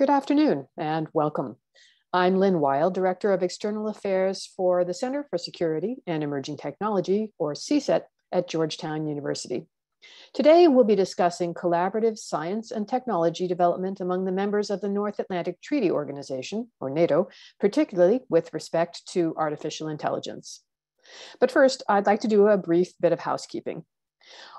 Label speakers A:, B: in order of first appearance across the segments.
A: Good afternoon and welcome. I'm Lynn Weil, Director of External Affairs for the Center for Security and Emerging Technology, or CSET, at Georgetown University. Today, we'll be discussing collaborative science and technology development among the members of the North Atlantic Treaty Organization, or NATO, particularly with respect to artificial intelligence. But first, I'd like to do a brief bit of housekeeping.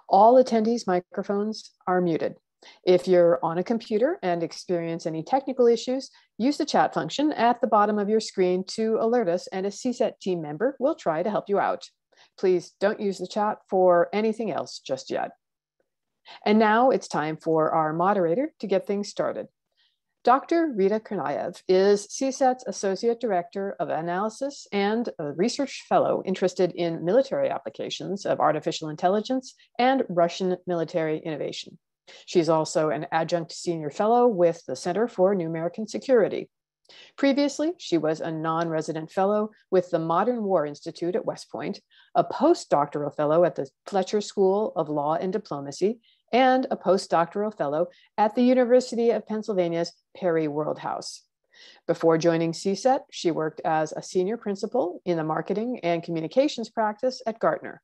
A: All attendees' microphones are muted. If you're on a computer and experience any technical issues, use the chat function at the bottom of your screen to alert us and a CSET team member will try to help you out. Please don't use the chat for anything else just yet. And now it's time for our moderator to get things started. Dr. Rita Konaev is CSET's Associate Director of Analysis and a Research Fellow interested in military applications of artificial intelligence and Russian military innovation. She's also an adjunct senior fellow with the Center for New American Security. Previously, she was a non resident fellow with the Modern War Institute at West Point, a postdoctoral fellow at the Fletcher School of Law and Diplomacy, and a postdoctoral fellow at the University of Pennsylvania's Perry World House. Before joining CSET, she worked as a senior principal in the marketing and communications practice at Gartner.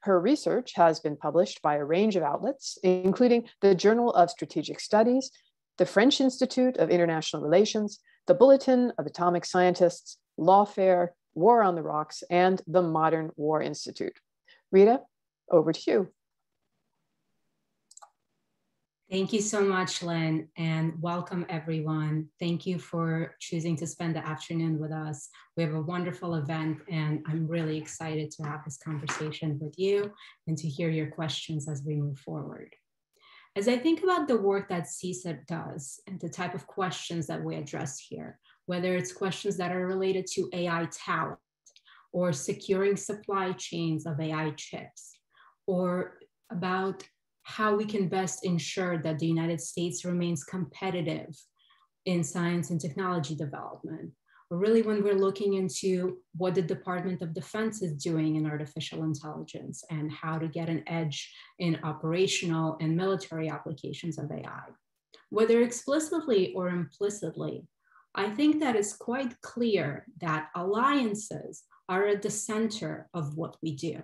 A: Her research has been published by a range of outlets, including the Journal of Strategic Studies, the French Institute of International Relations, the Bulletin of Atomic Scientists, Lawfare, War on the Rocks, and the Modern War Institute. Rita, over to you.
B: Thank you so much, Lynn, and welcome everyone. Thank you for choosing to spend the afternoon with us. We have a wonderful event, and I'm really excited to have this conversation with you and to hear your questions as we move forward. As I think about the work that CSET does and the type of questions that we address here, whether it's questions that are related to AI talent or securing supply chains of AI chips, or about how we can best ensure that the United States remains competitive in science and technology development. Really when we're looking into what the Department of Defense is doing in artificial intelligence and how to get an edge in operational and military applications of AI. Whether explicitly or implicitly, I think that it's quite clear that alliances are at the center of what we do.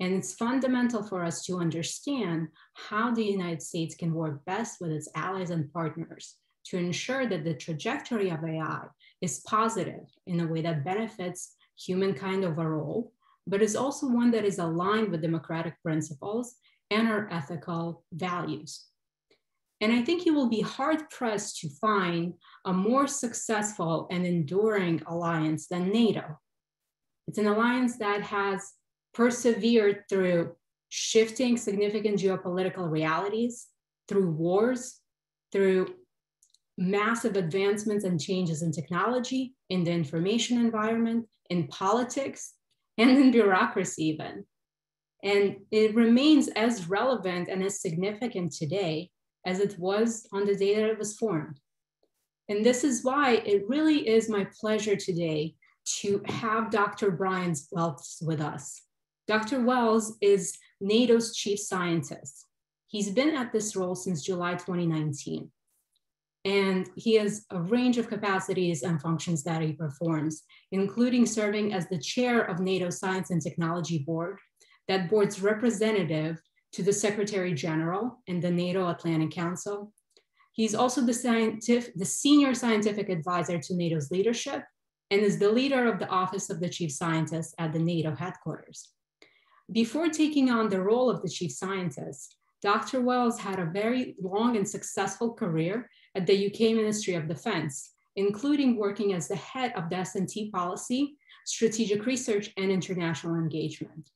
B: And it's fundamental for us to understand how the United States can work best with its allies and partners to ensure that the trajectory of AI is positive in a way that benefits humankind overall, but is also one that is aligned with democratic principles and our ethical values. And I think you will be hard pressed to find a more successful and enduring alliance than NATO. It's an alliance that has persevered through shifting significant geopolitical realities, through wars, through massive advancements and changes in technology, in the information environment, in politics, and in bureaucracy, even. And it remains as relevant and as significant today as it was on the day that it was formed. And this is why it really is my pleasure today to have Dr. Bryan Wells with us. Dr. Wells is NATO's chief scientist. He's been at this role since July 2019. And he has a range of capacities and functions that he performs, including serving as the chair of NATO Science and Technology Board, that board's representative to the Secretary General and the NATO Atlantic Council. He's also the, scientific, the senior scientific advisor to NATO's leadership and is the leader of the Office of the Chief Scientist at the NATO headquarters. Before taking on the role of the chief scientist, Dr. Wells had a very long and successful career at the UK Ministry of Defense, including working as the head of the S&T policy, strategic research, and international engagement.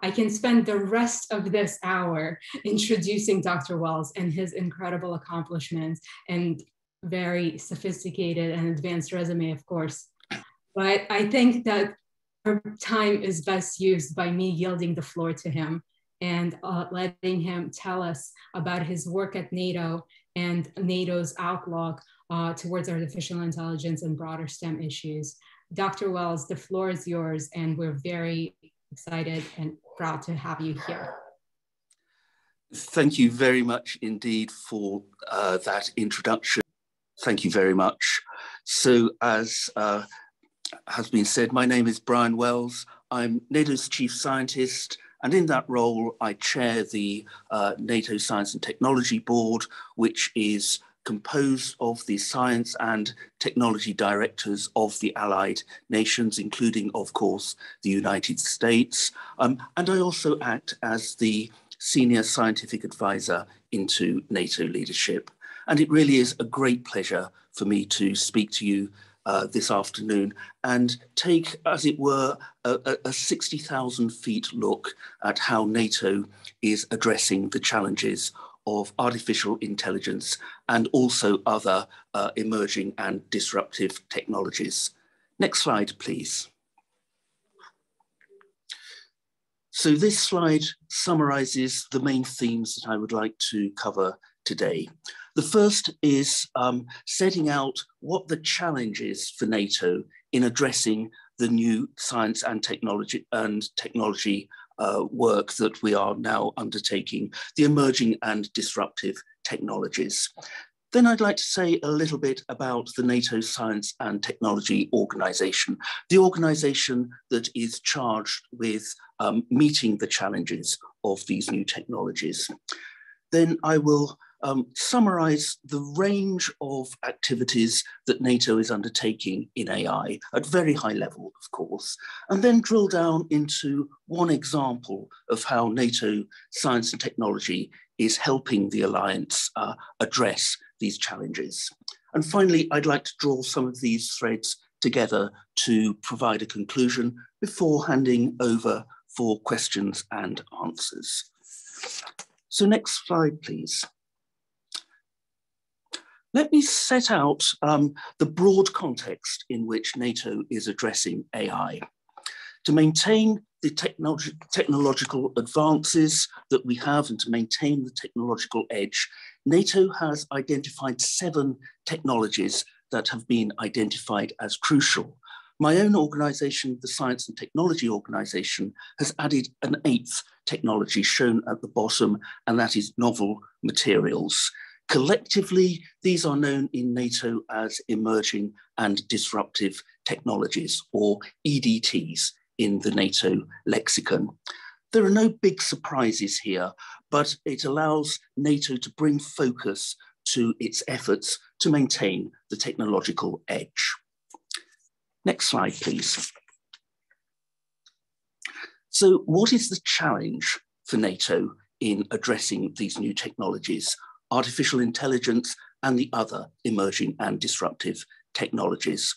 B: I can spend the rest of this hour introducing Dr. Wells and his incredible accomplishments and very sophisticated and advanced resume, of course. But I think that time is best used by me yielding the floor to him and uh, letting him tell us about his work at NATO and NATO's outlook uh, towards artificial intelligence and broader STEM issues. Dr. Wells, the floor is yours, and we're very excited and proud to have you here.
C: Thank you very much indeed for uh, that introduction. thank you very much. So as uh, has been said, my name is Bryan Wells. I'm NATO's chief scientist, and in that role, I chair the uh, NATO Science and Technology Board, which is composed of the science and technology directors of the allied nations, including, of course, the United States. Um, and I also act as the senior scientific advisor into NATO leadership. And it really is a great pleasure for me to speak to you uh, this afternoon and take, as it were, a, a 60,000 feet look at how NATO is addressing the challenges of artificial intelligence and also other uh, emerging and disruptive technologies. Next slide, please. So this slide summarizes the main themes that I would like to cover today. The first is um, setting out what the challenge is for NATO in addressing the new science and technology and technology uh, work that we are now undertaking, the emerging and disruptive technologies. Then I'd like to say a little bit about the NATO Science and Technology Organization, the organization that is charged with um, meeting the challenges of these new technologies. Then I will um, summarize the range of activities that NATO is undertaking in AI at very high level, of course, and then drill down into one example of how NATO science and technology is helping the alliance uh, address these challenges. And finally, I'd like to draw some of these threads together to provide a conclusion before handing over for questions and answers. So next slide, please. Let me set out um, the broad context in which NATO is addressing AI. To maintain the technolog technological advances that we have and to maintain the technological edge, NATO has identified seven technologies that have been identified as crucial. My own organization, the Science and Technology Organization, has added an eighth technology shown at the bottom, and that is novel materials. Collectively, these are known in NATO as emerging and disruptive technologies, or EDTs in the NATO lexicon. There are no big surprises here, but it allows NATO to bring focus to its efforts to maintain the technological edge. Next slide, please. So what is the challenge for NATO in addressing these new technologies artificial intelligence, and the other emerging and disruptive technologies.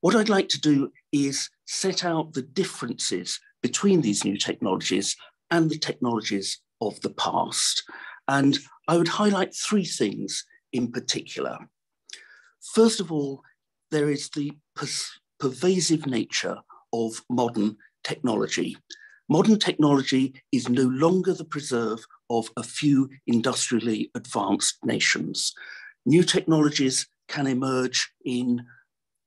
C: What I'd like to do is set out the differences between these new technologies and the technologies of the past. And I would highlight three things in particular. First of all, there is the pervasive nature of modern technology. Modern technology is no longer the preserve of a few industrially advanced nations. New technologies can emerge in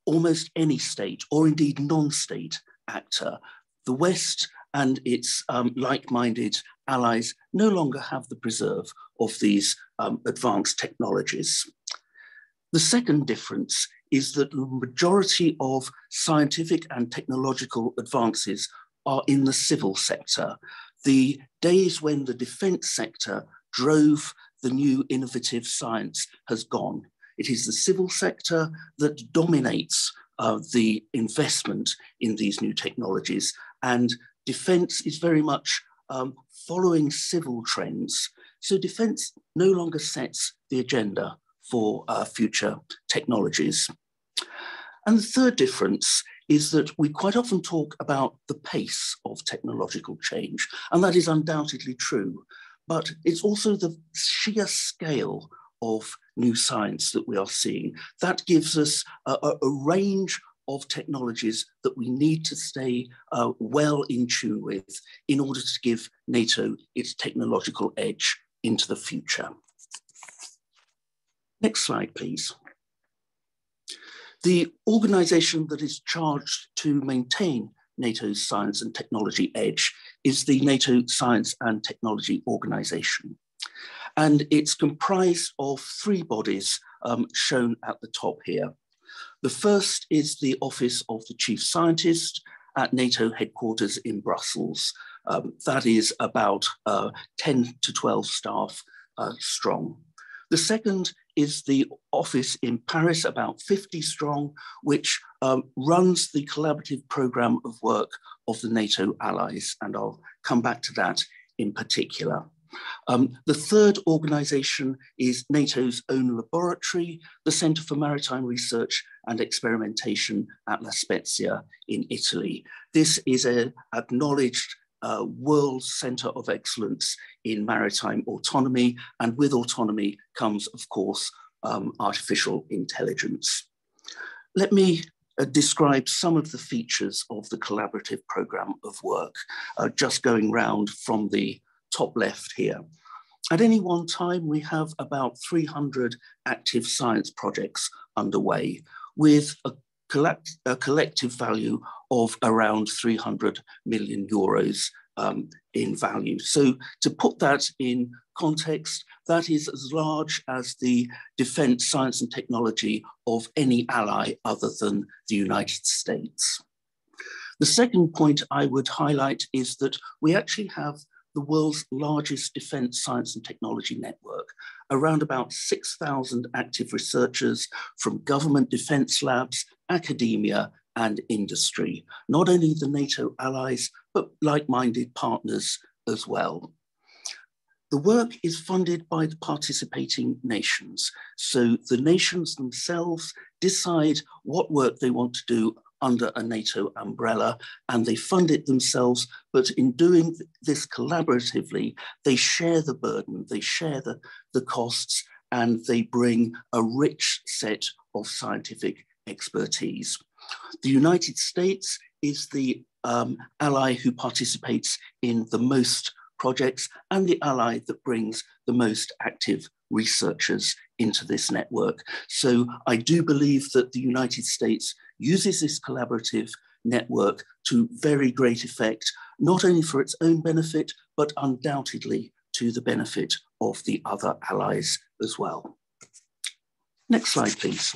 C: almost any state or indeed non-state actor. The West and its um, like-minded allies no longer have the preserve of these um, advanced technologies. The second difference is that the majority of scientific and technological advances are in the civil sector, the days when the defense sector drove the new innovative science has gone. It is the civil sector that dominates uh, the investment in these new technologies. And defense is very much um, following civil trends. So defense no longer sets the agenda for uh, future technologies. And the third difference is that we quite often talk about the pace of technological change, and that is undoubtedly true. But it's also the sheer scale of new science that we are seeing. That gives us a, a range of technologies that we need to stay uh, well in tune with in order to give NATO its technological edge into the future. Next slide, please. The organization that is charged to maintain NATO's science and technology edge is the NATO Science and Technology Organization. And it's comprised of three bodies um, shown at the top here. The first is the Office of the Chief Scientist at NATO headquarters in Brussels. Um, that is about uh, 10 to 12 staff uh, strong. The second is the office in Paris, about 50 strong, which um, runs the collaborative program of work of the NATO allies. And I'll come back to that in particular. Um, the third organization is NATO's own laboratory, the Center for Maritime Research and Experimentation at La Spezia in Italy. This is an acknowledged uh, world center of excellence in maritime autonomy. And with autonomy comes, of course, um, artificial intelligence. Let me uh, describe some of the features of the collaborative program of work, uh, just going round from the top left here. At any one time, we have about 300 active science projects underway with a, collect, a collective value of around 300 million euros um, in value. So to put that in context, that is as large as the defense, science and technology of any ally other than the United States. The second point I would highlight is that we actually have the world's largest defense science and technology network, around about 6,000 active researchers from government defense labs, academia, and industry, not only the NATO allies, but like-minded partners as well. The work is funded by the participating nations. So the nations themselves decide what work they want to do under a NATO umbrella and they fund it themselves. But in doing this collaboratively, they share the burden, they share the, the costs, and they bring a rich set of scientific expertise. The United States is the um, ally who participates in the most projects and the ally that brings the most active researchers into this network. So I do believe that the United States uses this collaborative network to very great effect, not only for its own benefit, but undoubtedly to the benefit of the other allies as well. Next slide, please.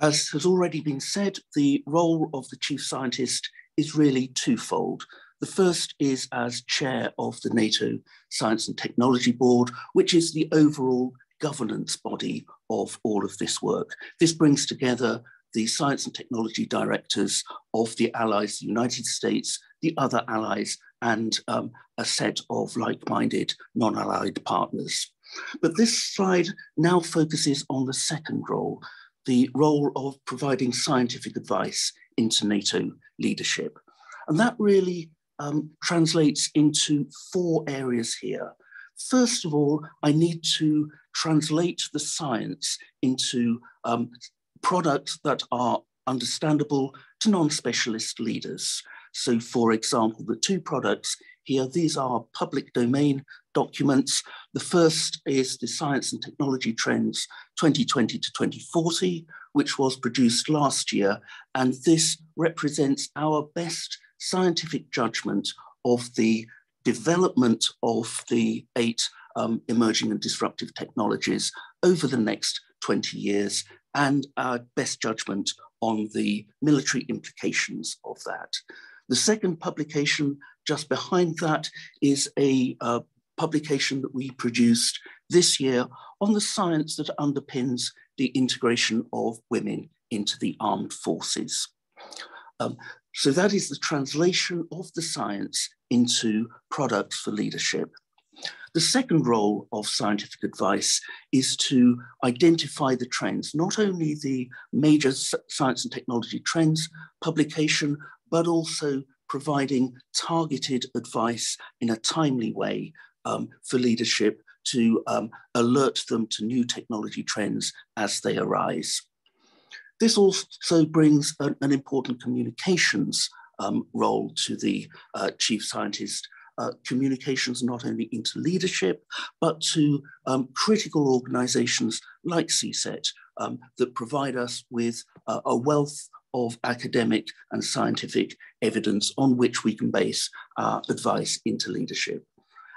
C: As has already been said, the role of the chief scientist is really twofold. The first is as chair of the NATO Science and Technology Board, which is the overall governance body of all of this work. This brings together the science and technology directors of the allies, the United States, the other allies, and um, a set of like-minded non-allied partners. But this slide now focuses on the second role, the role of providing scientific advice into NATO leadership. And that really um, translates into four areas here. First of all, I need to translate the science into um, products that are understandable to non-specialist leaders. So for example, the two products here, these are public domain documents. The first is the Science and Technology Trends 2020 to 2040, which was produced last year. And this represents our best scientific judgment of the development of the eight um, emerging and disruptive technologies over the next 20 years and our best judgment on the military implications of that. The second publication just behind that is a uh, publication that we produced this year on the science that underpins the integration of women into the armed forces. Um, so that is the translation of the science into products for leadership. The second role of scientific advice is to identify the trends, not only the major science and technology trends publication, but also providing targeted advice in a timely way um, for leadership to um, alert them to new technology trends as they arise. This also brings an, an important communications um, role to the uh, chief scientist. Uh, communications not only into leadership, but to um, critical organizations like CSET um, that provide us with uh, a wealth of academic and scientific evidence on which we can base our advice into leadership.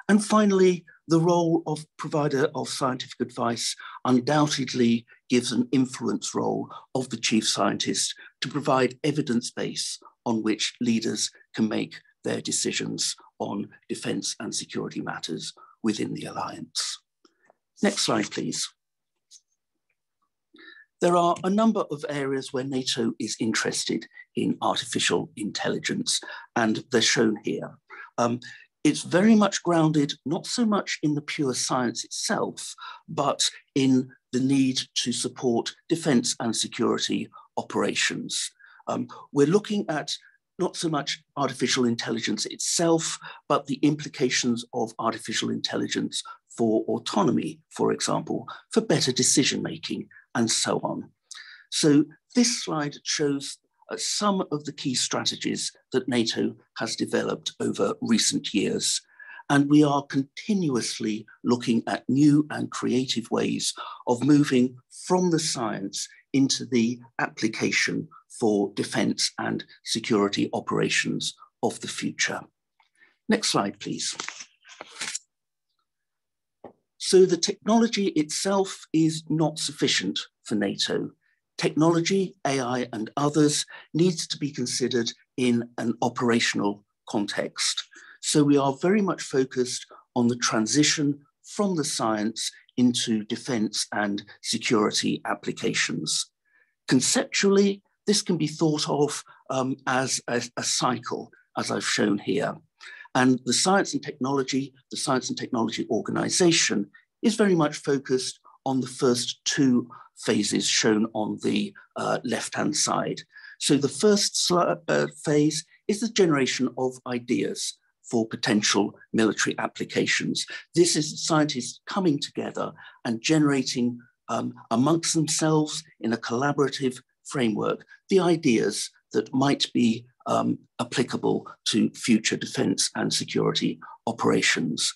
C: And finally, the role of provider of scientific advice undoubtedly gives an influence role of the chief scientist to provide evidence base on which leaders can make their decisions on defense and security matters within the alliance. Next slide, please. There are a number of areas where NATO is interested in artificial intelligence, and they're shown here. Um, it's very much grounded not so much in the pure science itself, but in the need to support defense and security operations. Um, we're looking at not so much artificial intelligence itself, but the implications of artificial intelligence for autonomy, for example, for better decision making, and so on. So this slide shows uh, some of the key strategies that NATO has developed over recent years. And we are continuously looking at new and creative ways of moving from the science into the application for defense and security operations of the future. Next slide, please. So the technology itself is not sufficient for NATO technology, AI, and others needs to be considered in an operational context. So we are very much focused on the transition from the science into defense and security applications. Conceptually, this can be thought of um, as a, cycle, as I've shown here. And the science and technology, the science and technology organization is very much focused on the first two phases shown on the uh, left-hand side. So the first uh, phase is the generation of ideas for potential military applications. This is scientists coming together and generating um, amongst themselves in a collaborative framework the ideas that might be um, applicable to future defense and security operations.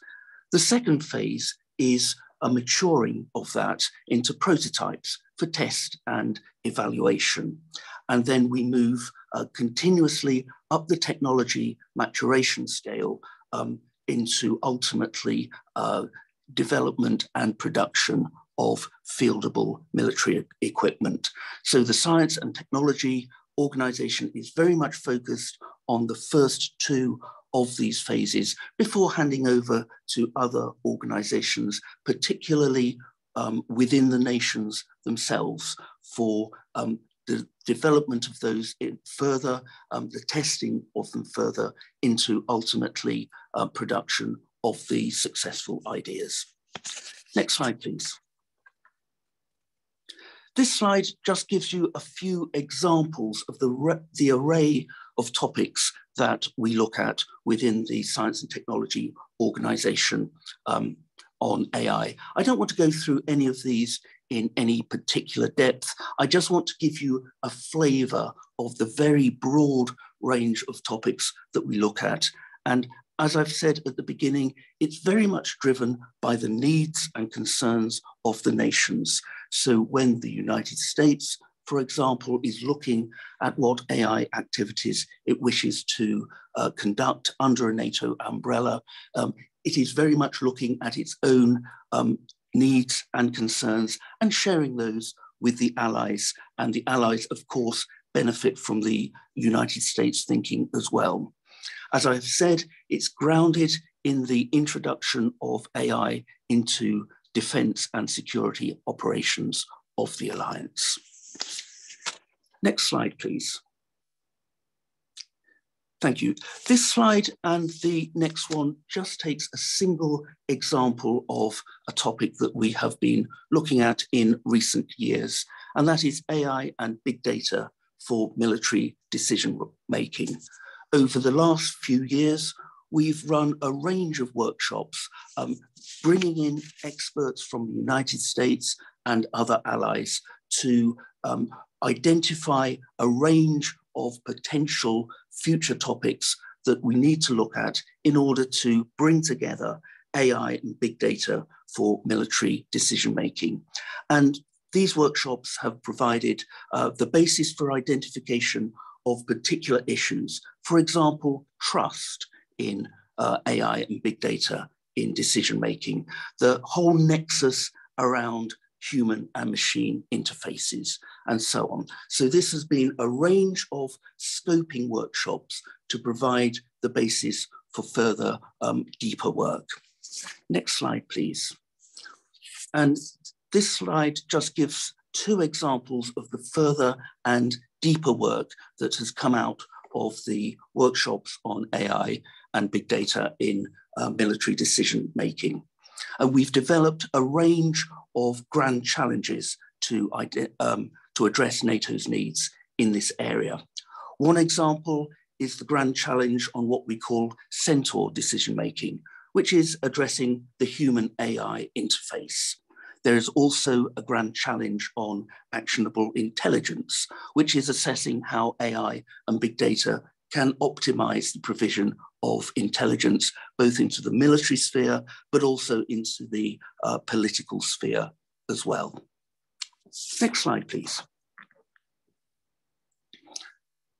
C: The second phase is a maturing of that into prototypes for test and evaluation. And then we move uh, continuously up the technology maturation scale um, into ultimately uh, development and production of fieldable military equipment. So the science and technology organization is very much focused on the first two of these phases before handing over to other organizations, particularly um, within the nations themselves for um, the development of those further, um, the testing of them further into ultimately uh, production of the successful ideas. Next slide, please. This slide just gives you a few examples of the, the array of topics that we look at within the science and technology organization um, on AI. I don't want to go through any of these in any particular depth. I just want to give you a flavor of the very broad range of topics that we look at. And as I've said at the beginning, it's very much driven by the needs and concerns of the nations. So when the United States for example, is looking at what AI activities it wishes to uh, conduct under a NATO umbrella. Um, it is very much looking at its own um, needs and concerns and sharing those with the allies. And the allies, of course, benefit from the United States thinking as well. As I've said, it's grounded in the introduction of AI into defense and security operations of the alliance. Next slide, please. Thank you. This slide and the next one just takes a single example of a topic that we have been looking at in recent years, and that is AI and big data for military decision making. Over the last few years, we've run a range of workshops, um, bringing in experts from the United States and other allies to um, identify a range of potential future topics that we need to look at in order to bring together AI and big data for military decision making. And these workshops have provided uh, the basis for identification of particular issues. For example, trust in uh, AI and big data in decision making, the whole nexus around human and machine interfaces and so on. So this has been a range of scoping workshops to provide the basis for further um, deeper work. Next slide, please. And this slide just gives two examples of the further and deeper work that has come out of the workshops on AI and big data in uh, military decision making. And we've developed a range of grand challenges to, um, to address NATO's needs in this area. One example is the grand challenge on what we call centaur decision making, which is addressing the human AI interface. There is also a grand challenge on actionable intelligence, which is assessing how AI and big data can optimize the provision of intelligence, both into the military sphere, but also into the uh, political sphere as well. Next slide, please.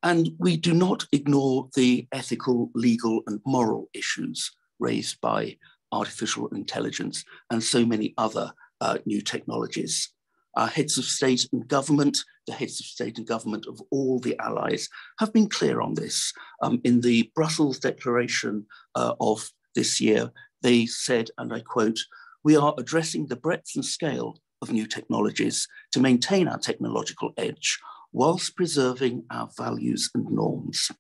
C: And we do not ignore the ethical, legal, and moral issues raised by artificial intelligence and so many other uh, new technologies. Our heads of state and government, the heads of state and government of all the allies, have been clear on this. Um, in the Brussels Declaration uh, of this year, they said, and I quote, we are addressing the breadth and scale of new technologies to maintain our technological edge whilst preserving our values and norms.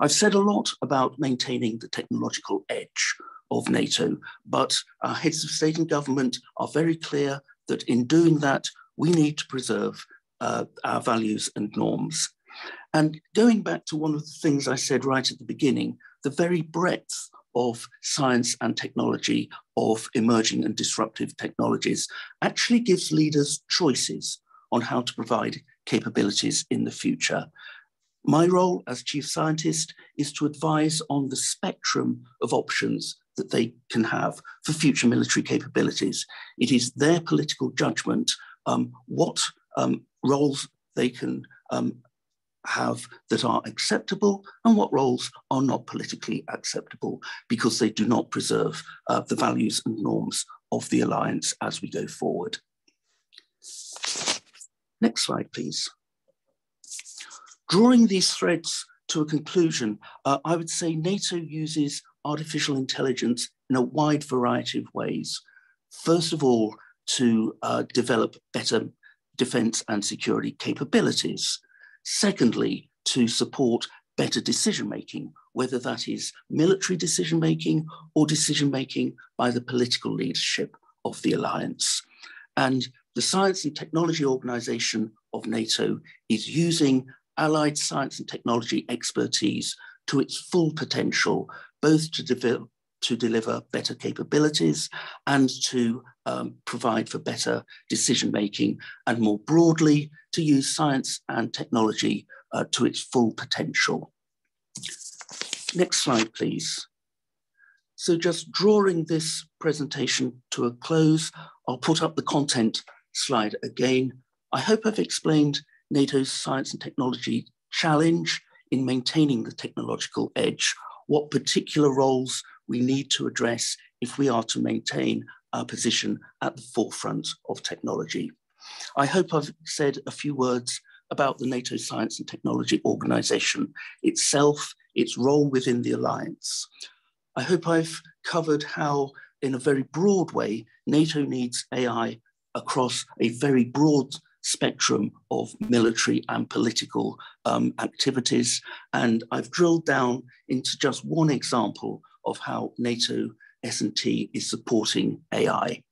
C: I've said a lot about maintaining the technological edge of NATO, but our heads of state and government are very clear that in doing that, we need to preserve uh, our values and norms. And going back to one of the things I said right at the beginning, the very breadth of science and technology, of emerging and disruptive technologies, actually gives leaders choices on how to provide capabilities in the future. My role as chief scientist is to advise on the spectrum of options that they can have for future military capabilities. It is their political judgment um, what um, roles they can um, have that are acceptable and what roles are not politically acceptable because they do not preserve uh, the values and norms of the alliance as we go forward. Next slide, please. Drawing these threads to a conclusion, uh, I would say NATO uses artificial intelligence in a wide variety of ways. First of all, to uh, develop better defense and security capabilities. Secondly, to support better decision making, whether that is military decision making or decision making by the political leadership of the alliance. And the Science and Technology Organization of NATO is using allied science and technology expertise to its full potential, both to, to deliver better capabilities and to um, provide for better decision making, and more broadly, to use science and technology uh, to its full potential. Next slide, please. So just drawing this presentation to a close, I'll put up the content slide again. I hope I've explained NATO's science and technology challenge in maintaining the technological edge, what particular roles we need to address if we are to maintain our position at the forefront of technology. I hope I've said a few words about the NATO Science and Technology Organization itself, its role within the alliance. I hope I've covered how, in a very broad way, NATO needs AI across a very broad spectrum of military and political um, activities. And I've drilled down into just one example of how NATO S&T is supporting AI.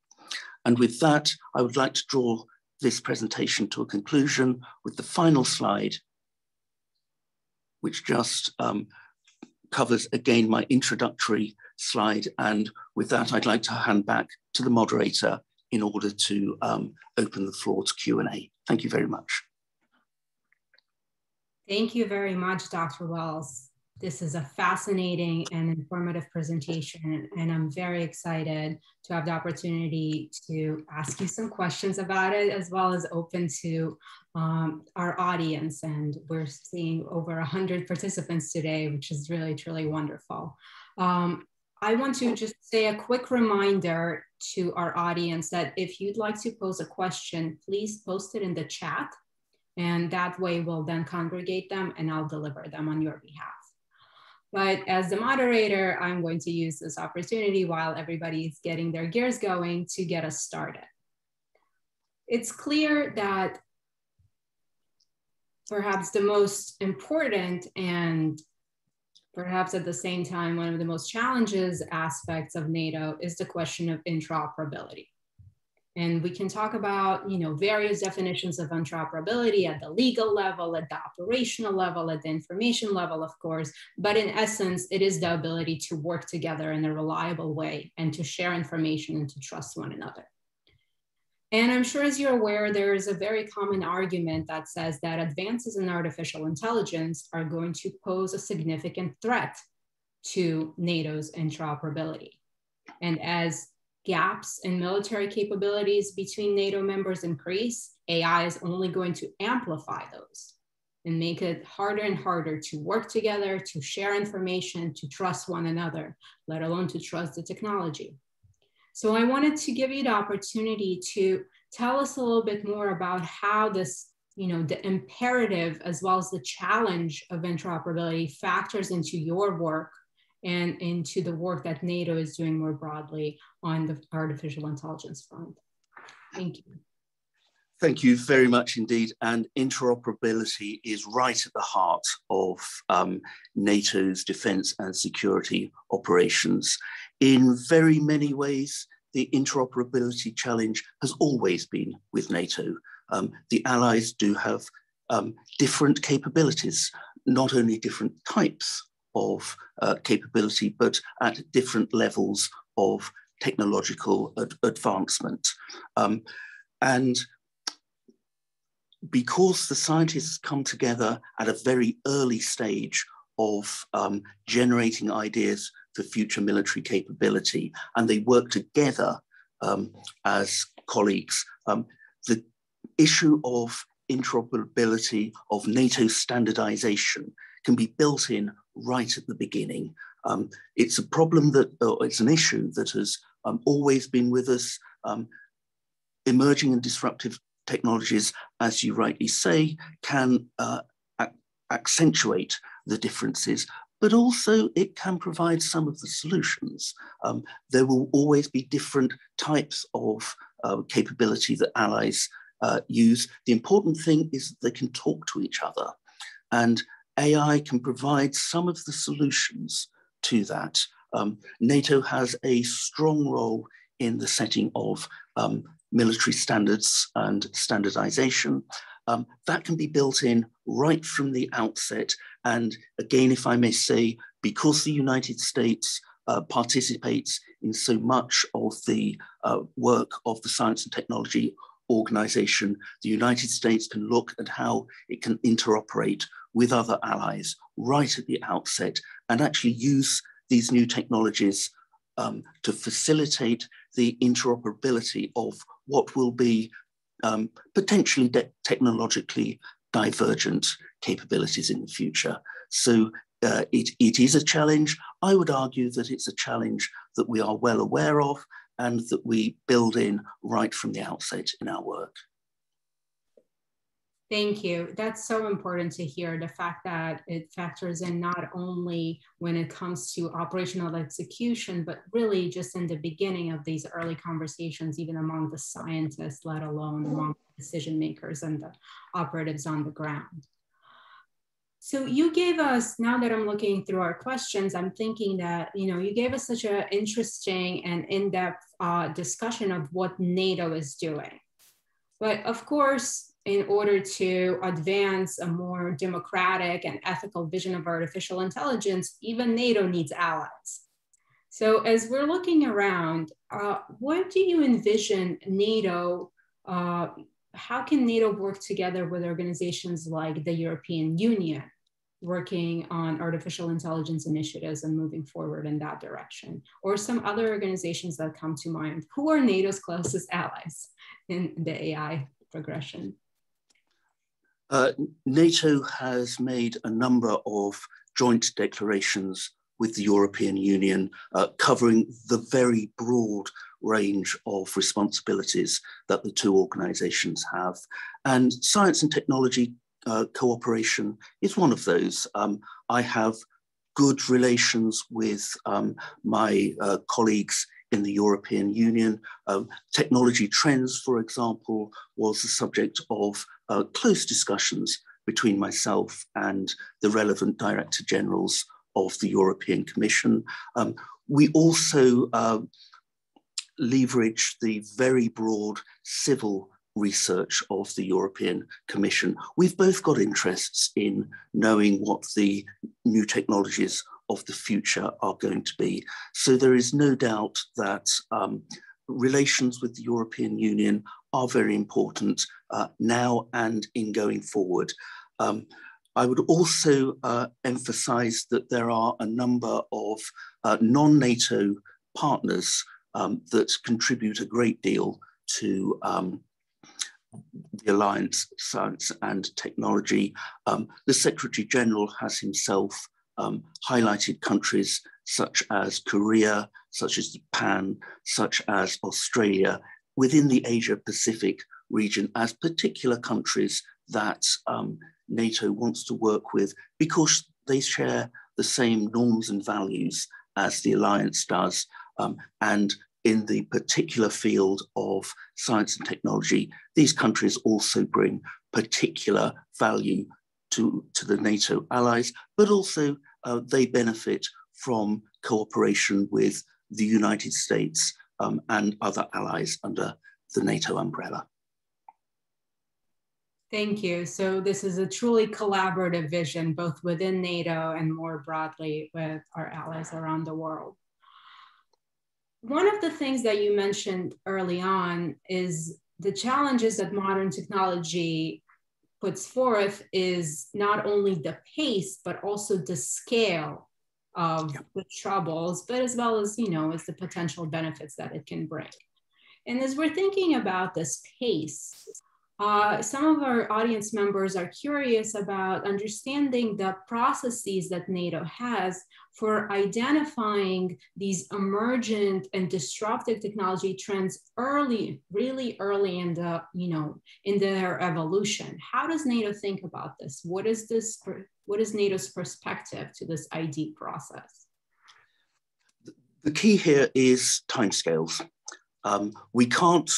C: And with that, I would like to draw this presentation to a conclusion with the final slide, which just um, covers again my introductory slide. And with that, I'd like to hand back to the moderator in order to um, open the floor to Q&A. Thank you very much.
B: Thank you very much, Dr. Wells. This is a fascinating and informative presentation, and I'm very excited to have the opportunity to ask you some questions about it, as well as open to um, our audience. And we're seeing over 100 participants today, which is really, truly wonderful. Um, I want to just say a quick reminder to our audience that if you'd like to pose a question, please post it in the chat. And that way we'll then congregate them and I'll deliver them on your behalf. But as the moderator, I'm going to use this opportunity while everybody's getting their gears going to get us started. It's clear that perhaps the most important and perhaps at the same time, one of the most challenges aspects of NATO is the question of interoperability. And we can talk about, you know, various definitions of interoperability at the legal level, at the operational level, at the information level, of course. But in essence, it is the ability to work together in a reliable way and to share information and to trust one another. And I'm sure as you're aware, there is a very common argument that says that advances in artificial intelligence are going to pose a significant threat to NATO's interoperability. And as gaps in military capabilities between NATO members increase, AI is only going to amplify those and make it harder and harder to work together, to share information, to trust one another, let alone to trust the technology. So I wanted to give you the opportunity to tell us a little bit more about how this, you know, the imperative as well as the challenge of interoperability factors into your work and into the work that NATO is doing more broadly on the artificial intelligence front. Thank you.
C: Thank you very much indeed. And interoperability is right at the heart of um, NATO's defense and security operations. In very many ways, the interoperability challenge has always been with NATO. Um, the allies do have um, different capabilities, not only different types of uh, capability, but at different levels of technological ad advancement. Um, and because the scientists come together at a very early stage of um, generating ideas for future military capability, and they work together um, as colleagues, um, the issue of interoperability of NATO standardization can be built in right at the beginning. Um, it's a problem that, or it's an issue that has um, always been with us. Um, emerging and disruptive technologies, as you rightly say, can uh, accentuate the differences, but also it can provide some of the solutions. Um, there will always be different types of uh, capability that allies uh, use. The important thing is that they can talk to each other. And AI can provide some of the solutions to that. Um, NATO has a strong role in the setting of um, military standards and standardization. Um, that can be built in right from the outset. And again, if I may say, because the United States uh, participates in so much of the uh, work of the Science and Technology Organization, the United States can look at how it can interoperate with other allies right at the outset and actually use these new technologies um, to facilitate the interoperability of what will be um, potentially technologically divergent capabilities in the future. So uh, it, it is a challenge. I would argue that it's a challenge that we are well aware of and that we build in right from the outset in our work.
B: Thank you. That's so important to hear the fact that it factors in not only when it comes to operational execution, but really just in the beginning of these early conversations, even among the scientists, let alone among decision makers and the operatives on the ground. So you gave us, now that I'm looking through our questions, I'm thinking that, you know, you gave us such an interesting and in-depth uh, discussion of what NATO is doing. But of course, in order to advance a more democratic and ethical vision of artificial intelligence, even NATO needs allies. So as we're looking around, uh, what do you envision NATO, uh, how can NATO work together with organizations like the European Union, working on artificial intelligence initiatives and moving forward in that direction, or some other organizations that come to mind? Who are NATO's closest allies in the AI progression?
C: Uh, NATO has made a number of joint declarations with the European Union, uh, covering the very broad range of responsibilities that the two organizations have. And science and technology uh, cooperation is one of those. Um, I have good relations with um, my uh, colleagues in the European Union. Um, technology trends, for example, was the subject of uh, close discussions between myself and the relevant Director Generals of the European Commission. Um, we also uh, leverage the very broad civil research of the European Commission. We've both got interests in knowing what the new technologies of the future are going to be. So there is no doubt that um, relations with the European Union are very important uh, now and in going forward. Um, I would also uh, emphasize that there are a number of uh, non-NATO partners um, that contribute a great deal to um, the Alliance Science and Technology. Um, the Secretary General has himself um, highlighted countries such as Korea, such as Japan, such as Australia, within the Asia Pacific region as particular countries that um, NATO wants to work with because they share the same norms and values as the alliance does. Um, and in the particular field of science and technology, these countries also bring particular value to, to the NATO allies, but also uh, they benefit from cooperation with the United States um, and other allies under the NATO umbrella.
B: Thank you. So this is a truly collaborative vision, both within NATO and more broadly with our allies around the world. One of the things that you mentioned early on is the challenges that modern technology puts forth is not only the pace, but also the scale of the troubles, but as well as, you know, as the potential benefits that it can bring. And as we're thinking about this pace, uh, some of our audience members are curious about understanding the processes that NATO has for identifying these emergent and disruptive technology trends early, really early in the, you know, in their evolution. How does NATO think about this? What is this, what is NATO's perspective to this ID process?
C: The key here is timescales. Um, we can't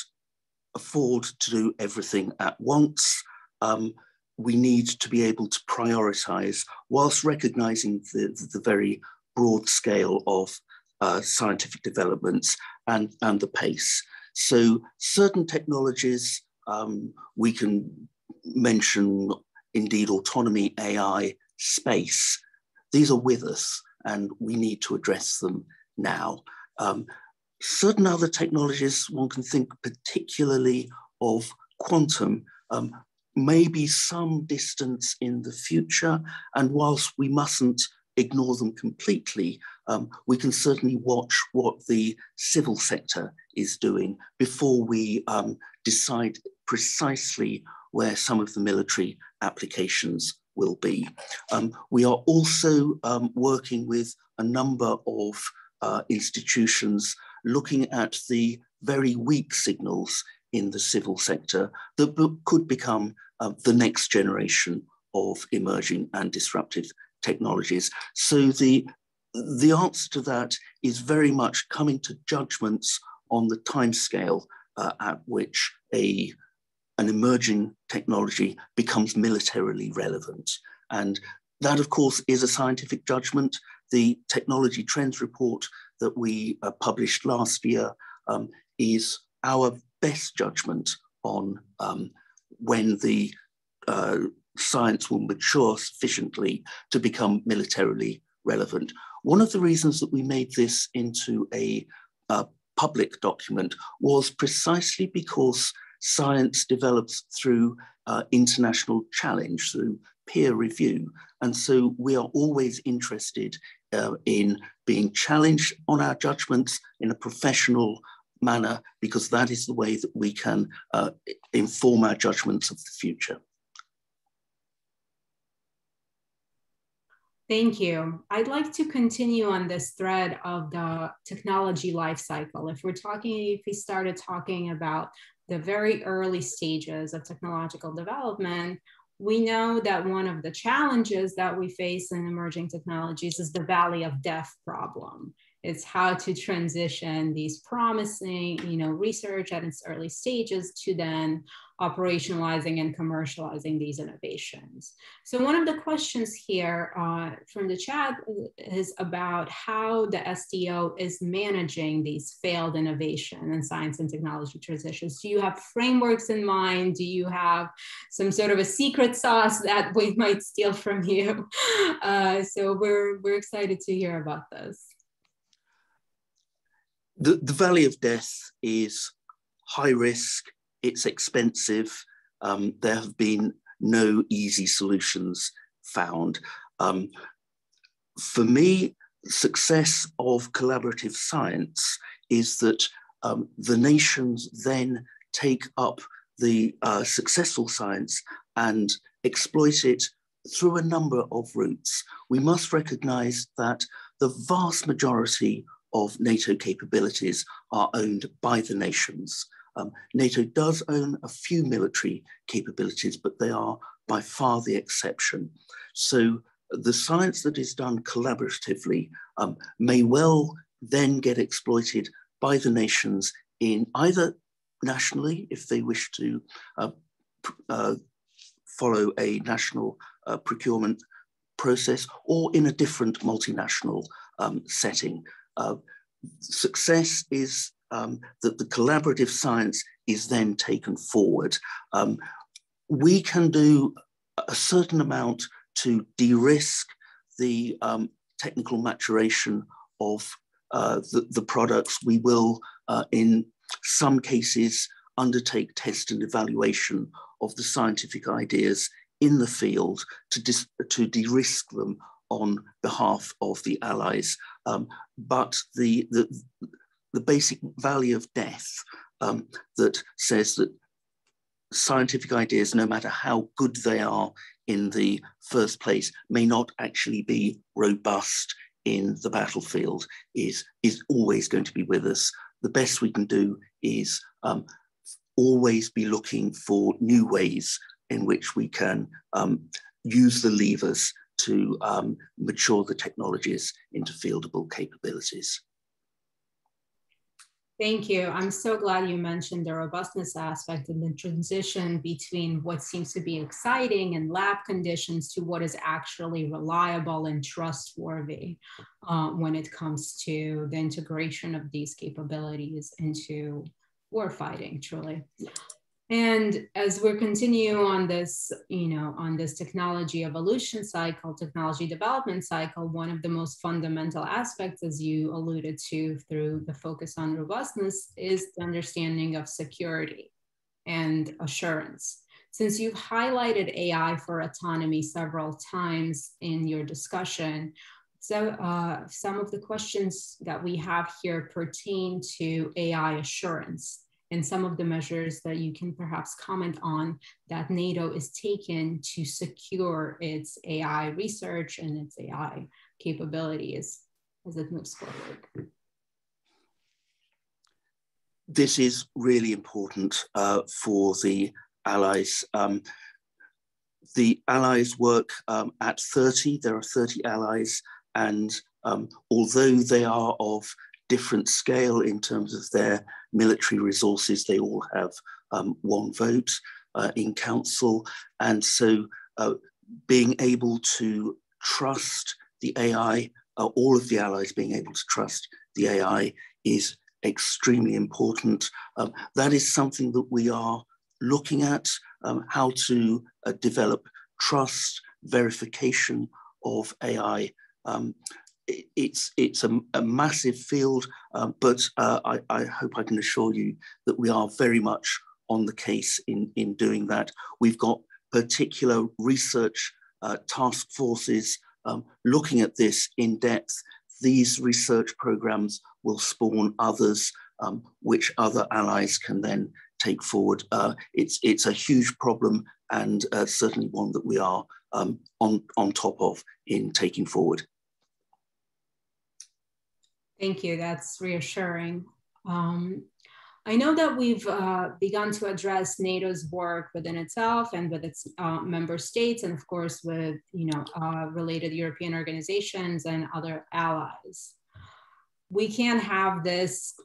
C: afford to do everything at once. Um, we need to be able to prioritize whilst recognizing the, the very broad scale of uh, scientific developments and, and the pace. So certain technologies um, we can mention indeed autonomy, AI, space. These are with us and we need to address them now. Um, certain other technologies, one can think particularly of quantum, um, maybe some distance in the future. And whilst we mustn't ignore them completely, um, we can certainly watch what the civil sector is doing before we um, decide precisely where some of the military applications will be. Um, we are also um, working with a number of uh, institutions looking at the very weak signals in the civil sector that could become uh, the next generation of emerging and disruptive technologies. So the, the answer to that is very much coming to judgments on the timescale uh, at which a, an emerging technology becomes militarily relevant. And that, of course, is a scientific judgment. The Technology Trends Report that we uh, published last year um, is our best judgment on um, when the uh, science will mature sufficiently to become militarily relevant. One of the reasons that we made this into a, public document was precisely because science develops through uh, international challenge, through peer review. And so we are always interested uh, in being challenged on our judgments in a professional manner, because that is the way that we can uh, inform our judgments of the future.
B: Thank you. I'd like to continue on this thread of the technology life cycle. If we're talking, if we started talking about the very early stages of technological development, we know that one of the challenges that we face in emerging technologies is the valley of death problem. It's how to transition these promising, you know, research at its early stages to then operationalizing and commercializing these innovations. So one of the questions here uh, from the chat is about how the STO is managing these failed innovation and science and technology transitions. Do you have frameworks in mind? Do you have some sort of a secret sauce that we might steal from you? Uh, so we're, we're excited to hear about this.
C: The, the Valley of Death is high risk, it's expensive. Um, there have been no easy solutions found. Um, for me, success of collaborative science is that um, the nations then take up the uh, successful science and exploit it through a number of routes. We must recognize that the vast majority of NATO capabilities are owned by the nations. Um, NATO does own a few military capabilities, but they are by far the exception. So the science that is done collaboratively um, may well then get exploited by the nations in either nationally, if they wish to uh, uh, follow a national uh, procurement process, or in a different multinational um, setting. Success is um, that the collaborative science is then taken forward. Um, we can do a certain amount to de-risk the um, technical maturation of uh, the, the, products. We will, uh, in some cases, undertake test and evaluation of the scientific ideas in the field to, to de-risk them on behalf of the allies. Um, but the, the, the basic valley of death um, that says that scientific ideas, no matter how good they are in the first place, may not actually be robust in the battlefield, is, is always going to be with us. The best we can do is um, always be looking for new ways in which we can um, use the levers to um, mature the technologies into fieldable capabilities.
B: Thank you. I'm so glad you mentioned the robustness aspect and the transition between what seems to be exciting and lab conditions to what is actually reliable and trustworthy uh, when it comes to the integration of these capabilities into warfighting, truly. And as we're continuing on this, you know, on this technology evolution cycle, technology development cycle, one of the most fundamental aspects, as you alluded to through the focus on robustness, is the understanding of security and assurance. Since you've highlighted AI for autonomy several times in your discussion, so uh, some of the questions that we have here pertain to AI assurance and some of the measures that you can perhaps comment on that NATO is taking to secure its AI research and its AI capabilities as it moves forward.
C: This is really important uh, for the Allies. Um, the Allies work um, at 30, there are 30 Allies, and um, although they are of different scale in terms of their military resources. They all have um, one vote uh, in council. And so uh, being able to trust the AI, uh, all of the allies being able to trust the AI is extremely important. Um, that is something that we are looking at, um, how to uh, develop trust, verification of AI. Um, it's it's a, a massive field, uh, but uh, I, I, hope I can assure you that we are very much on the case in, in doing that. We've got particular research uh, task forces um, looking at this in depth. These research programs will spawn others, um, which other allies can then take forward. Uh, it's, it's a huge problem and uh, certainly one that we are um, on, on top of in taking forward.
B: Thank you. That's reassuring. Um, I know that we've uh, begun to address NATO's work within itself and with its uh, member states, and of course with you know uh, related European organizations and other allies. We can't have this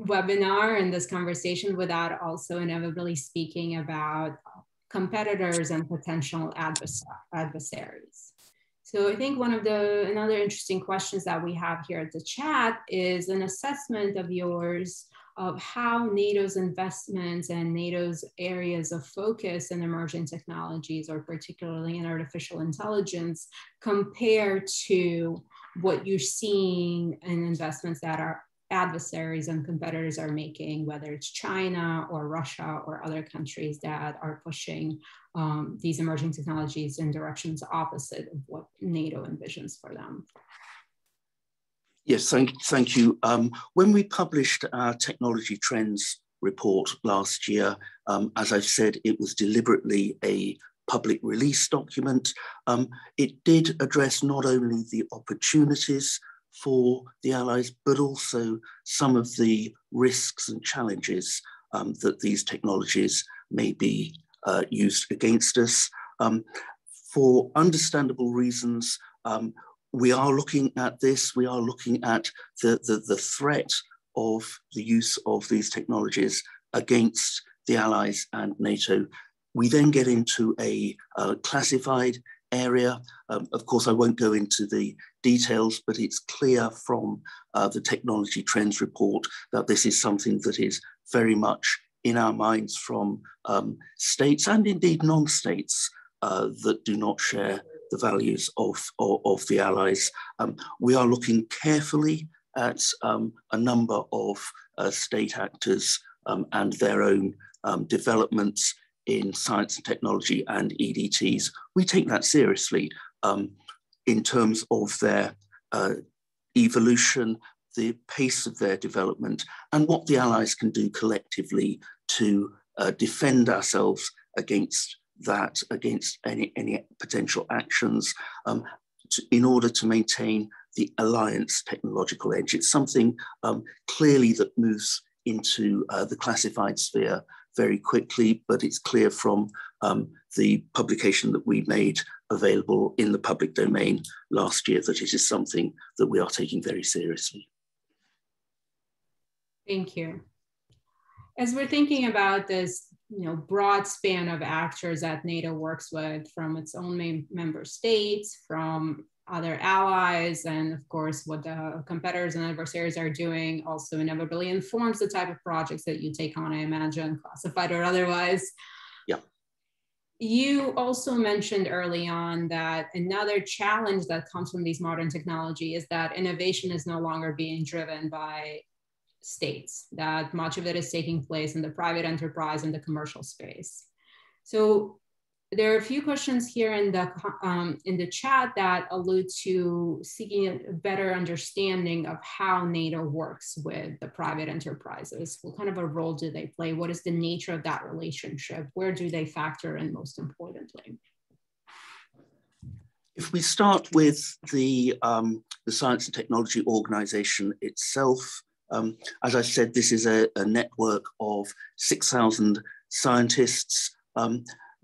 B: webinar and this conversation without also inevitably speaking about competitors and potential adversaries. So I think one of the another interesting questions that we have here at the chat is an assessment of yours of how NATO's investments and NATO's areas of focus in emerging technologies, or particularly in artificial intelligence, compare to what you're seeing in investments that our adversaries and competitors are making, whether it's China or Russia or other countries that are pushing um, these emerging technologies in directions opposite of what NATO envisions for them.
C: Yes, thank, thank you. Um, when we published our technology trends report last year, um, as I've said, it was deliberately a public release document. Um, it did address not only the opportunities for the Allies, but also some of the risks and challenges um, that these technologies may be uh, used against us. Um, for understandable reasons, um, we are looking at this, we are looking at the, the, the threat of the use of these technologies against the Allies and NATO. We then get into a uh, classified area. Um, of course, I won't go into the details, but it's clear from uh, the technology trends report that this is something that is very much in our minds from um, states and indeed non-states uh, that do not share the values of, of, of the Allies. Um, we are looking carefully at um, a number of uh, state actors um, and their own um, developments in science and technology and EDTs. We take that seriously um, in terms of their uh, evolution, the pace of their development, and what the Allies can do collectively to uh, defend ourselves against that against any, any potential actions um, to, in order to maintain the alliance technological edge. It's something um, clearly that moves into uh, the classified sphere very quickly, but it's clear from um, the publication that we made available in the public domain last year that it is something that we are taking very seriously.
B: Thank you. As we're thinking about this you know, broad span of actors that NATO works with from its own member states, from other allies, and of course, what the competitors and adversaries are doing also inevitably informs the type of projects that you take on, I imagine, classified or otherwise.
C: Yeah.
B: You also mentioned early on that another challenge that comes from these modern technology is that innovation is no longer being driven by states, that much of it is taking place in the private enterprise and the commercial space. So there are a few questions here in the um, in the chat that allude to seeking a better understanding of how NATO works with the private enterprises. What kind of a role do they play? What is the nature of that relationship? Where do they factor in most importantly?
C: If we start with the, um, the Science and Technology Organization itself, um, as I said, this is a, a network of 6,000 scientists.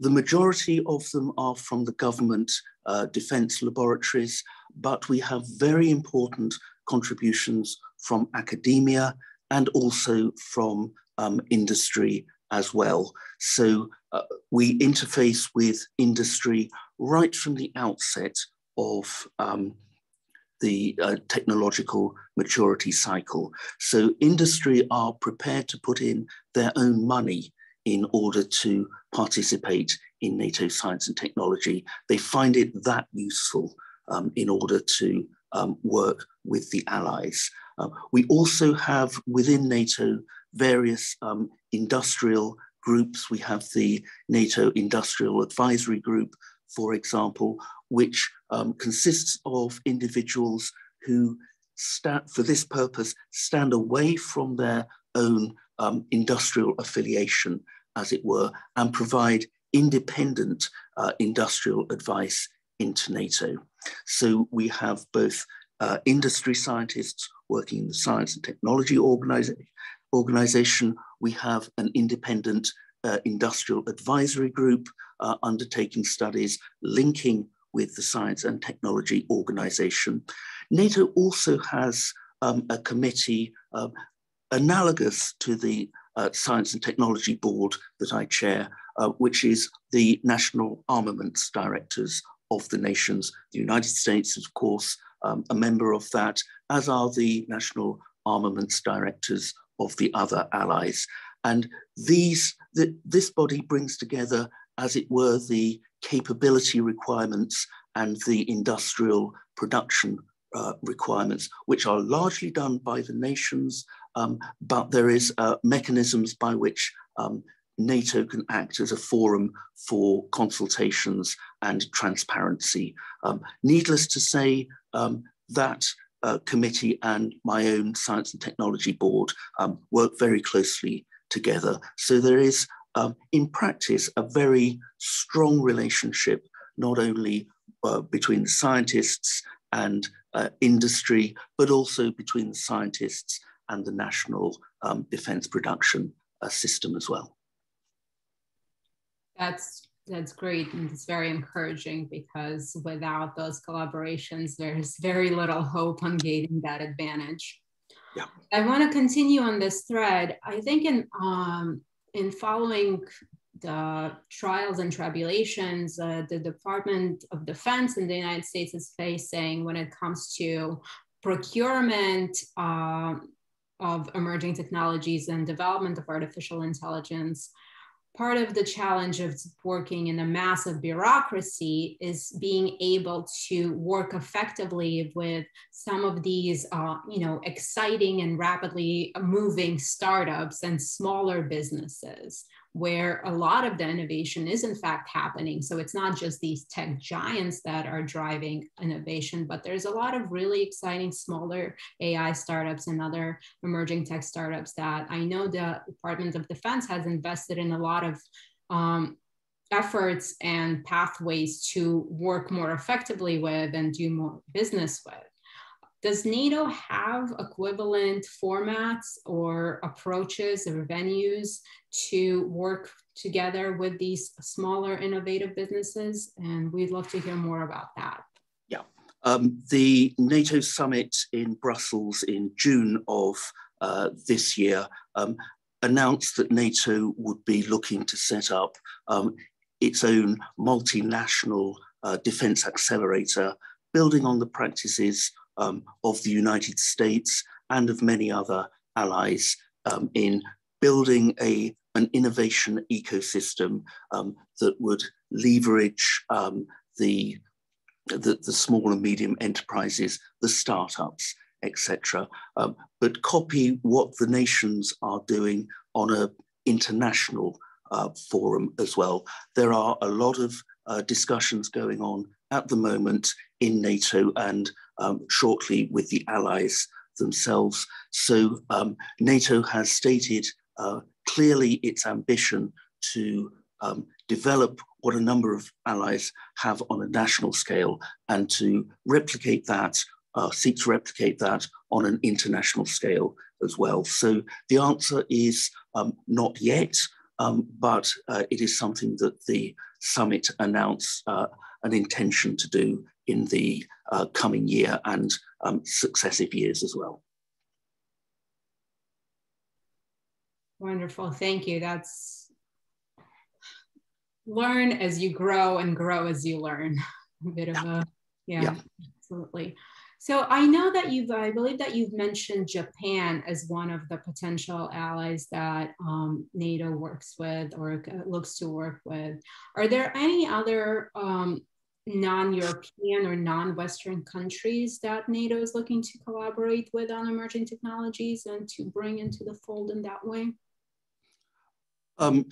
C: The majority of them are from the government uh, defense laboratories, but we have very important contributions from academia and also from um, industry as well. So uh, we interface with industry right from the outset of um, the uh, technological maturity cycle. So industry are prepared to put in their own money in order to participate in NATO science and technology. They find it that useful um, in order to um, work with the allies. Uh, we also have within NATO various um, industrial groups. We have the NATO Industrial Advisory Group, for example, which um, consists of individuals who, for this purpose, stand away from their own um, industrial affiliation, as it were, and provide independent uh, industrial advice into NATO. So we have both uh, industry scientists working in the science and technology organiza organization. We have an independent uh, industrial advisory group uh, undertaking studies linking with the science and technology organization. NATO also has um, a committee uh, analogous to the uh, Science and Technology Board that I chair, uh, which is the National Armaments Directors of the nations. The United States, of course, um, a member of that, as are the National Armaments Directors of the other allies. And these, the, this body brings together, as it were, the capability requirements and the industrial production uh, requirements, which are largely done by the nations, um, but there is uh, mechanisms by which um, NATO can act as a forum for consultations and transparency. Um, needless to say, um, that uh, committee and my own science and technology board um, work very closely together. So there is, um, in practice, a very strong relationship, not only uh, between scientists and uh, industry, but also between scientists and the national um, defense production uh, system as well.
B: That's that's great and it's very encouraging because without those collaborations, there's very little hope on gaining that advantage.
C: Yeah.
B: I want to continue on this thread. I think in um, in following the trials and tribulations uh, the Department of Defense in the United States is facing when it comes to procurement uh, of emerging technologies and development of artificial intelligence. Part of the challenge of working in a massive bureaucracy is being able to work effectively with some of these, uh, you know, exciting and rapidly moving startups and smaller businesses where a lot of the innovation is in fact happening. So it's not just these tech giants that are driving innovation, but there's a lot of really exciting smaller AI startups and other emerging tech startups that I know the Department of Defense has invested in a lot of um, efforts and pathways to work more effectively with and do more business with. Does NATO have equivalent formats or approaches or venues to work together with these smaller innovative businesses? And we'd love to hear more about that.
C: Yeah. Um, the NATO summit in Brussels in June of uh, this year um, announced that NATO would be looking to set up um, its own multinational uh, defense accelerator, building on the practices um, of the United States and of many other allies um, in building a, an innovation ecosystem um, that would leverage um, the, the, the, small and medium enterprises, the startups, etc., um, but copy what the nations are doing on an international uh, forum as well. There are a lot of uh, discussions going on at the moment in NATO and um, shortly with the allies themselves. So um, NATO has stated uh, clearly its ambition to um, develop what a number of allies have on a national scale and to replicate that, uh, seek to replicate that on an international scale as well. So the answer is um, not yet, um, but uh, it is something that the summit announced uh, an intention to do in the uh, coming year and um, successive years as well.
B: Wonderful, thank you. That's learn as you grow and grow as you learn. A bit of a, yeah, yeah. absolutely. So I know that you've, I believe that you've mentioned Japan as one of the potential allies that um, NATO works with or looks to work with. Are there any other um, non-European or non-Western countries that NATO is looking to collaborate with on emerging technologies and to bring into the fold in that way?
C: Um,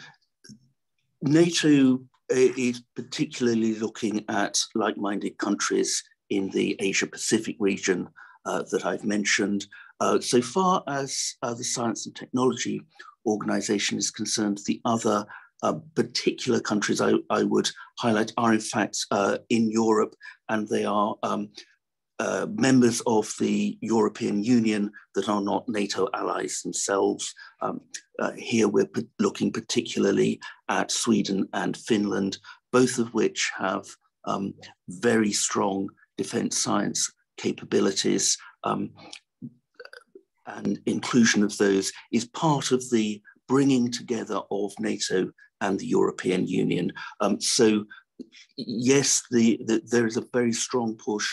C: NATO is particularly looking at like-minded countries in the Asia Pacific region uh, that I've mentioned. Uh, so far as uh, the Science and Technology Organization is concerned, the other uh, particular countries I, I, would highlight are in fact uh, in Europe and they are um, uh, members of the European Union that are not NATO allies themselves. Um, uh, here we're looking particularly at Sweden and Finland, both of which have um, very strong defense science capabilities. Um, and inclusion of those is part of the bringing together of NATO and the European Union. Um, so yes, the, the, there is a very strong push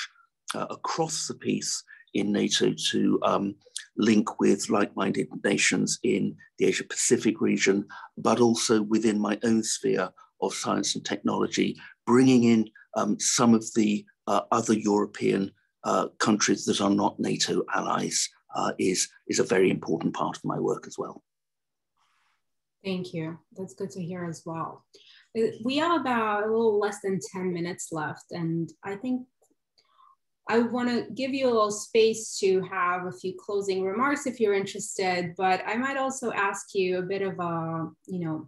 C: uh, across the piece in NATO to um, link with like-minded nations in the Asia Pacific region, but also within my own sphere of science and technology, bringing in um, some of the uh, other European uh, countries that are not NATO allies uh, is, is a very important part of my work as well.
B: Thank you. That's good to hear as well. Uh, we have about a little less than 10 minutes left, and I think I want to give you a little space to have a few closing remarks if you're interested, but I might also ask you a bit of a, you know,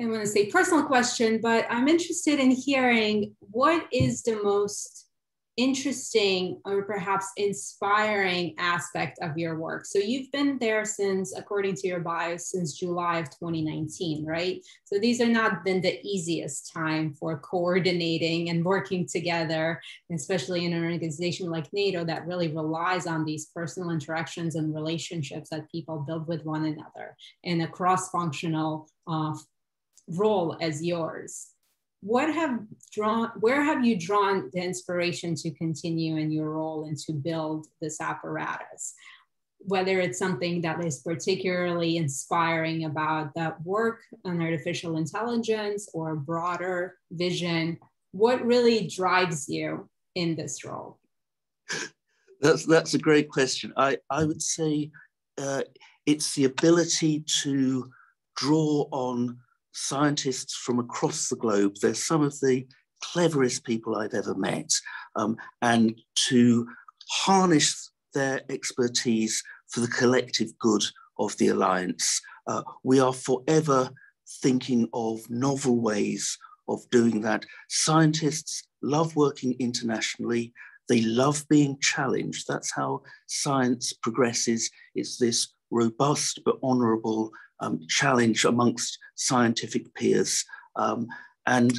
B: I want to say personal question, but I'm interested in hearing what is the most interesting or perhaps inspiring aspect of your work. So you've been there since, according to your bio, since July of 2019, right? So these are not been the easiest time for coordinating and working together, especially in an organization like NATO that really relies on these personal interactions and relationships that people build with one another in a cross-functional uh, role as yours what have drawn where have you drawn the inspiration to continue in your role and to build this apparatus? Whether it's something that is particularly inspiring about that work on artificial intelligence or broader vision what really drives you in this role?
C: That's that's a great question. I i would say uh, it's the ability to draw on scientists from across the globe. They're some of the cleverest people I've ever met. Um, and to harness their expertise for the collective good of the Alliance. Uh, we are forever thinking of novel ways of doing that. Scientists love working internationally. They love being challenged. That's how science progresses. It's this robust but honorable um, challenge amongst scientific peers. Um, and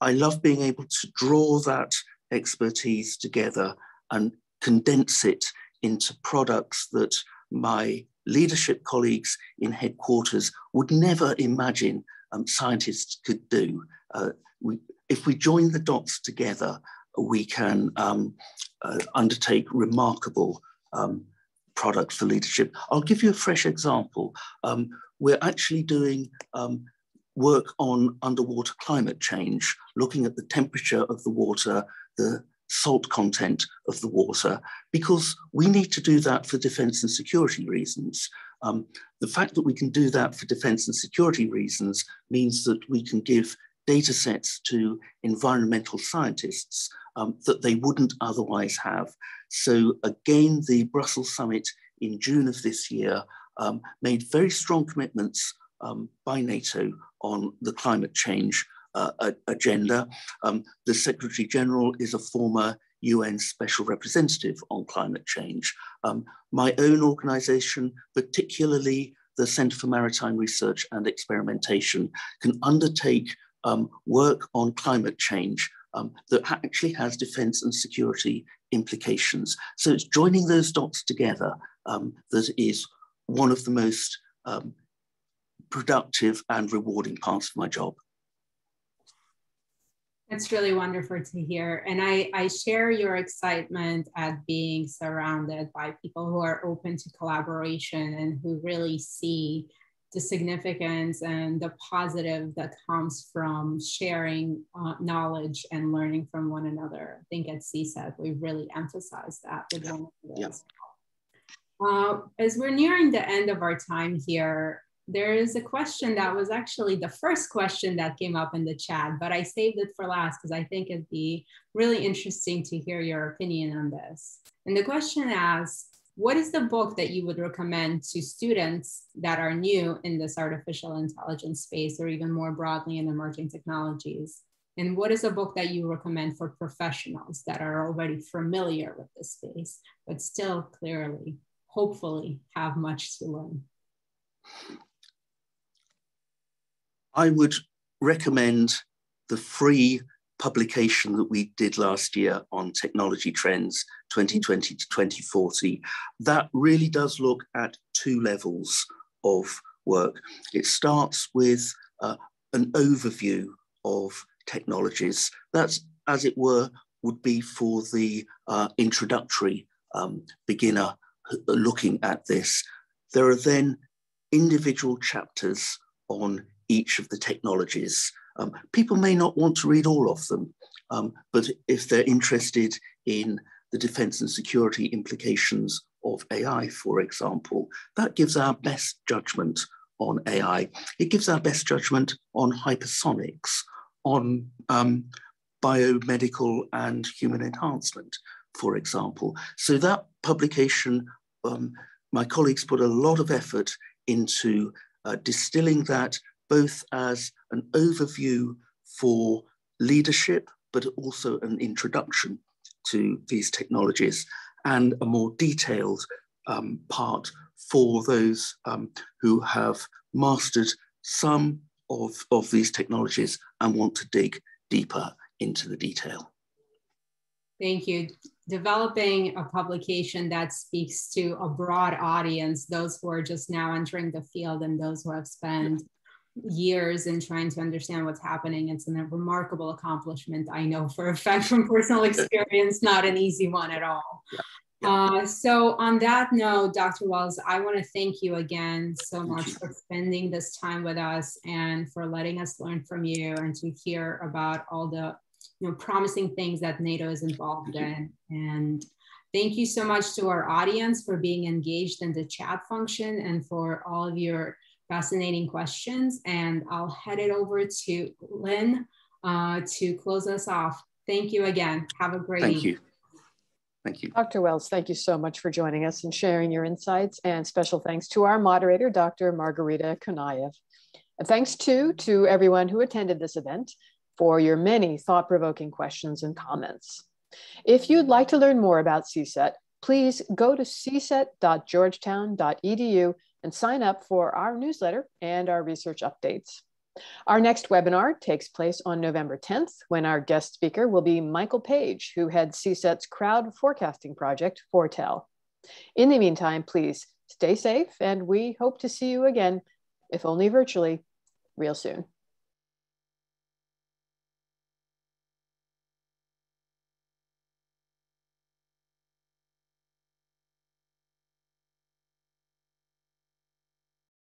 C: I love being able to draw that expertise together and condense it into products that my leadership colleagues in headquarters would never imagine um, scientists could do. Uh, we, if we join the dots together, we can um, uh, undertake remarkable um, products for leadership. I'll give you a fresh example. Um, we're actually doing um, work on underwater climate change, looking at the temperature of the water, the salt content of the water, because we need to do that for defense and security reasons. Um, the fact that we can do that for defense and security reasons means that we can give data sets to environmental scientists um, that they wouldn't otherwise have. So again, the Brussels summit in June of this year um, made very strong commitments um, by NATO on the climate change uh, agenda. Um, the Secretary General is a former UN Special Representative on climate change. Um, my own organization, particularly the Center for Maritime Research and Experimentation, can undertake um, work on climate change um, that actually has defense and security implications. So it's joining those dots together um, that is one of the most um, productive and rewarding parts of my job.
B: That's really wonderful to hear. And I, I share your excitement at being surrounded by people who are open to collaboration and who really see the significance and the positive that comes from sharing uh, knowledge and learning from one another. I think at CSET, we really emphasize that with one another. Uh, as we're nearing the end of our time here, there is a question that was actually the first question that came up in the chat, but I saved it for last because I think it'd be really interesting to hear your opinion on this. And the question asks, what is the book that you would recommend to students that are new in this artificial intelligence space or even more broadly in emerging technologies? And what is a book that you recommend for professionals that are already familiar with this space, but still clearly, hopefully, have much to learn?
C: I would recommend the free publication that we did last year on technology trends 2020 to 2040. That really does look at two levels of work. It starts with uh, an overview of technologies. That's, as it were, would be for the uh, introductory um, beginner looking at this. There are then individual chapters on each of the technologies. Um, people may not want to read all of them, um, but if they're interested in the defense and security implications of AI, for example, that gives our best judgment on AI. It gives our best judgment on hypersonics, on um, biomedical and human enhancement, for example. So that publication, um, my colleagues put a lot of effort into uh, distilling that both as an overview for leadership, but also an introduction to these technologies and a more detailed um, part for those um, who have mastered some of, of these technologies and want to dig deeper into the detail.
B: Thank you. Developing a publication that speaks to a broad audience, those who are just now entering the field and those who have spent years in trying to understand what's happening. It's a remarkable accomplishment. I know for a fact from personal experience, not an easy one at all. Uh, so on that note, Dr. Wells, I want to thank you again so much for spending this time with us and for letting us learn from you and to hear about all the you know promising things that NATO is involved in. And thank you so much to our audience for being engaged in the chat function and for all of your fascinating questions. And I'll head it over to Lynn uh, to close us off. Thank you again. Have a great
C: Thank evening. you. Thank you.
A: Dr. Wells, thank you so much for joining us and sharing your insights. And special thanks to our moderator, Dr. Margarita Konaev. And thanks too to everyone who attended this event for your many thought-provoking questions and comments. If you'd like to learn more about CSET, please go to cset.georgetown.edu and sign up for our newsletter and our research updates. Our next webinar takes place on November 10th when our guest speaker will be Michael Page, who heads CSET's crowd forecasting project, Foretell. In the meantime, please stay safe and we hope to see you again, if only virtually, real soon.